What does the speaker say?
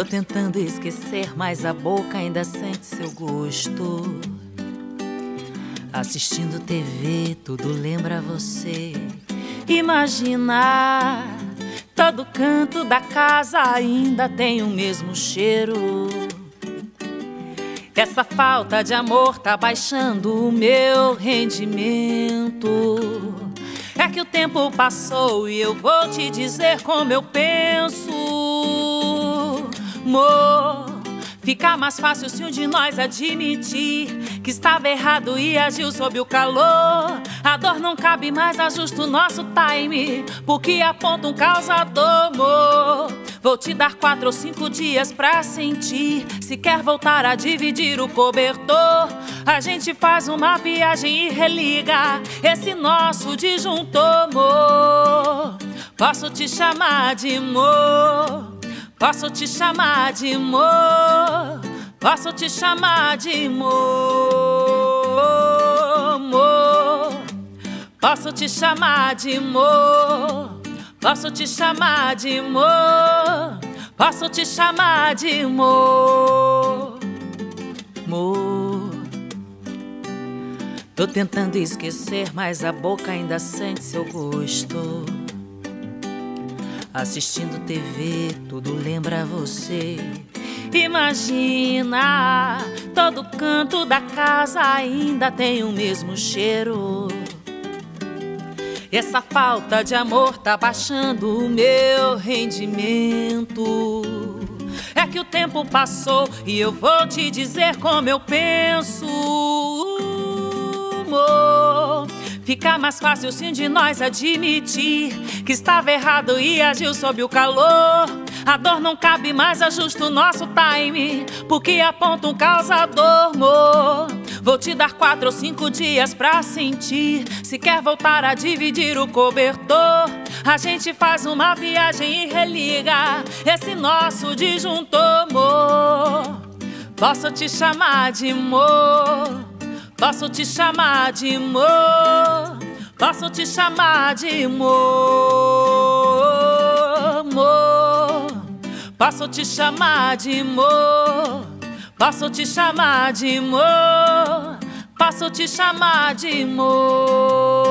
Tô tentando esquecer, mas a boca ainda sente seu gosto. Assistindo TV, tudo lembra você. Imagina, todo canto da casa ainda tem o mesmo cheiro. Essa falta de amor tá baixando o meu rendimento. É que o tempo passou e eu vou te dizer como eu penso. Amor, fica mais fácil se um de nós admitir que estava errado e agiu sob o calor. A dor não cabe mais, ajusta o nosso time, porque aponta um causador. Amor. Vou te dar quatro ou cinco dias pra sentir. Se quer voltar a dividir o cobertor, a gente faz uma viagem e religa esse nosso disjuntor. Amor. Posso te chamar de amor. Posso te chamar de amor. Posso te chamar de amor. Posso te chamar de amor. Posso te chamar de amor. Posso te chamar de amor. Amor. Tô tentando esquecer, mas a boca ainda sente seu gosto. Assistindo TV, tudo lembra você. Imagina, todo canto da casa ainda tem o mesmo cheiro. Essa falta de amor tá baixando o meu rendimento. É que o tempo passou e eu vou te dizer como eu penso. Fica mais fácil sim de nós admitir que estava errado e agiu sob o calor. A dor não cabe mais, ajusta o nosso time, porque aponta um causador. Amor. Vou te dar quatro ou cinco dias pra sentir. Se quer voltar a dividir o cobertor, a gente faz uma viagem e religa esse nosso disjuntor, amor. Posso te chamar de amor. Posso te chamar de amor. Posso te chamar de amor. Posso te chamar de amor. Posso te chamar de amor. Posso te chamar de amor.